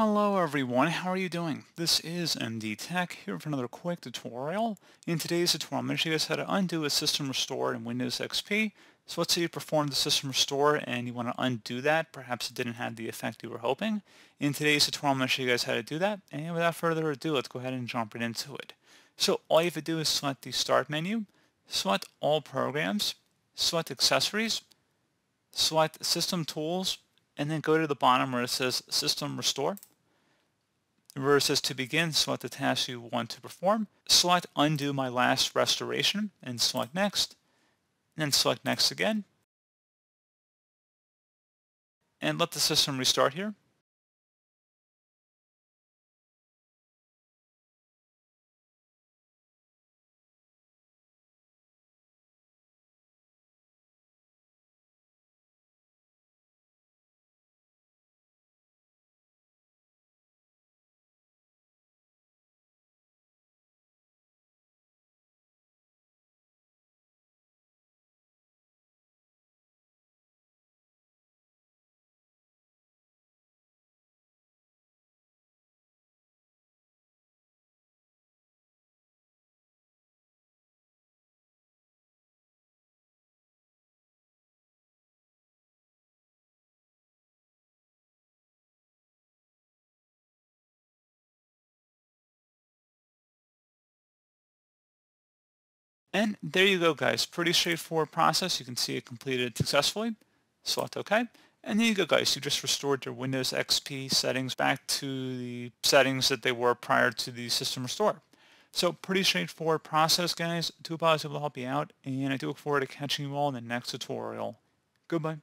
Hello everyone, how are you doing? This is MD Tech here for another quick tutorial. In today's tutorial, I'm going to show you guys how to undo a system restore in Windows XP. So let's say you performed the system restore and you want to undo that. Perhaps it didn't have the effect you were hoping. In today's tutorial, I'm going to show you guys how to do that. And without further ado, let's go ahead and jump right into it. So all you have to do is select the Start menu, select All Programs, select Accessories, select System Tools, and then go to the bottom where it says System Restore. It says to begin, select the task you want to perform. Select Undo My Last Restoration and select Next. And then select Next again. And let the system restart here. And there you go, guys. Pretty straightforward process. You can see it completed successfully. Select OK. And there you go, guys. You just restored your Windows XP settings back to the settings that they were prior to the system restore. So pretty straightforward process, guys. Do apologize will help you out, and I do look forward to catching you all in the next tutorial. Goodbye.